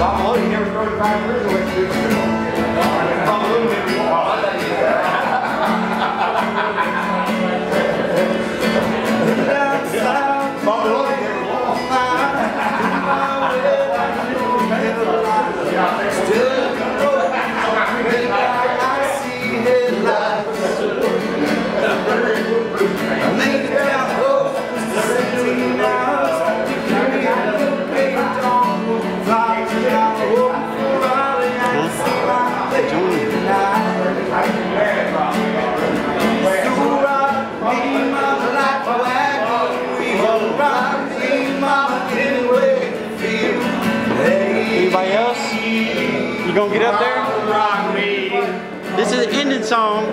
Bob Maloney never started five years. You gonna get up there? Rock me. This is the ending song.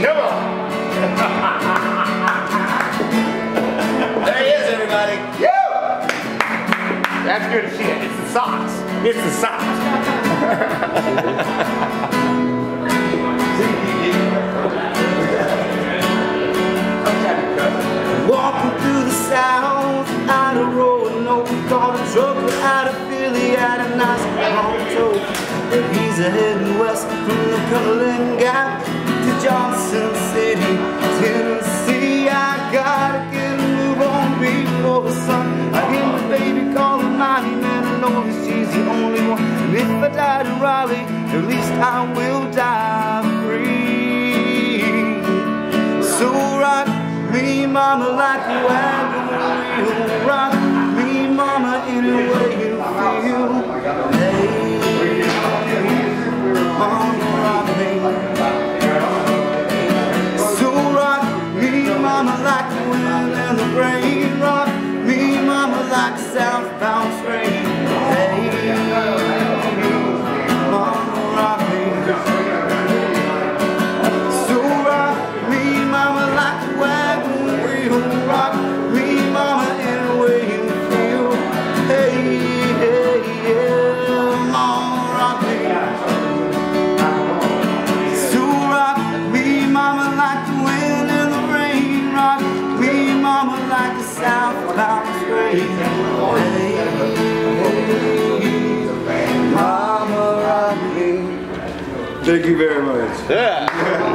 Come on. There he is, everybody. That's good shit. It's the socks. It's the socks. Walking through the south, out of road, no a trucker out of Philly, had a nice. But he's heading west from the Cumberland Gap Johnson City, Tennessee. I gotta get a move on before the sun. I hear my baby calling my name, and I know that she's the only one. And if I die in Raleigh, at least I will die free. So rock me, mama, like a wagon wheel. Rock me, mama, any wind and the rain. Rock me, mama, like southbound Thank you very much. yeah.